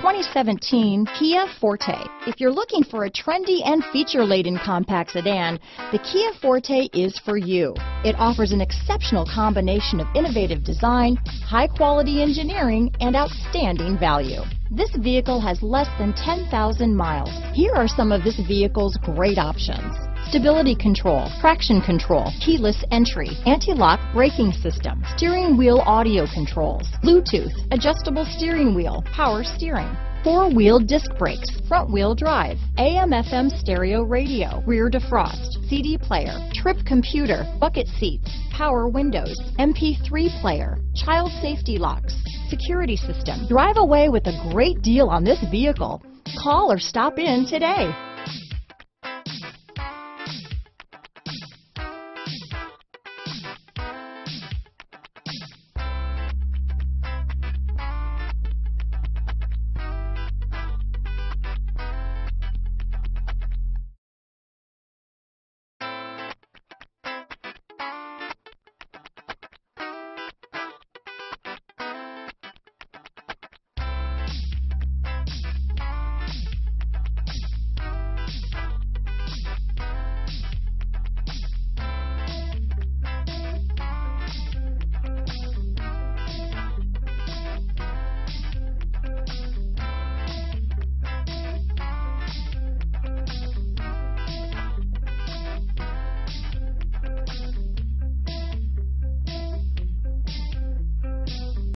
2017 Kia Forte. If you're looking for a trendy and feature-laden compact sedan, the Kia Forte is for you. It offers an exceptional combination of innovative design, high-quality engineering, and outstanding value. This vehicle has less than 10,000 miles. Here are some of this vehicle's great options. Stability control, traction control, keyless entry, anti-lock braking system, steering wheel audio controls, Bluetooth, adjustable steering wheel, power steering, four-wheel disc brakes, front-wheel drive, AM-FM stereo radio, rear defrost, CD player, trip computer, bucket seats, power windows, MP3 player, child safety locks, security system. Drive away with a great deal on this vehicle. Call or stop in today.